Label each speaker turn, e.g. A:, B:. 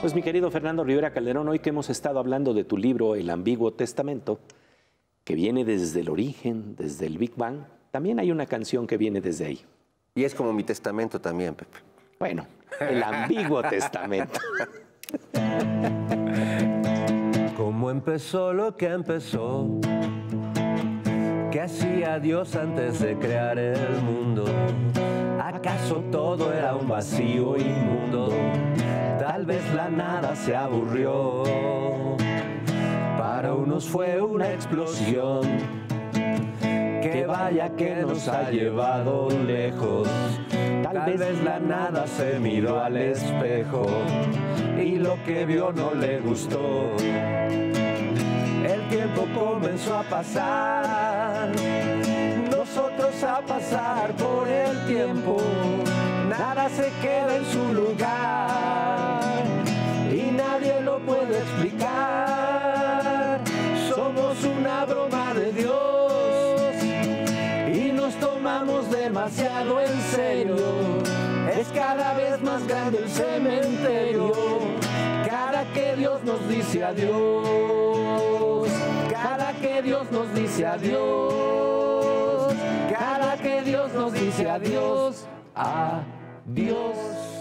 A: Pues mi querido Fernando Rivera Calderón, hoy que hemos estado hablando de tu libro El Ambiguo Testamento, que viene desde el origen, desde el Big Bang, también hay una canción que viene desde ahí.
B: Y es como mi testamento también, Pepe.
A: Bueno, el Ambiguo Testamento.
C: ¿Cómo empezó lo que empezó? ¿Qué hacía Dios antes de crear el mundo? ¿Acaso todo era un vacío inmundo? Tal vez la nada se aburrió. Para unos fue una explosión. Que vaya que nos ha llevado lejos. Tal vez la nada se miró al espejo y lo que vio no le gustó. El tiempo comenzó a pasar, nosotros a pasar por el tiempo, nada se queda en su lugar tomamos demasiado en serio. Es cada vez más grande el cementerio, cada que Dios nos dice adiós, cada que Dios nos dice adiós, cada que Dios nos dice adiós, adiós.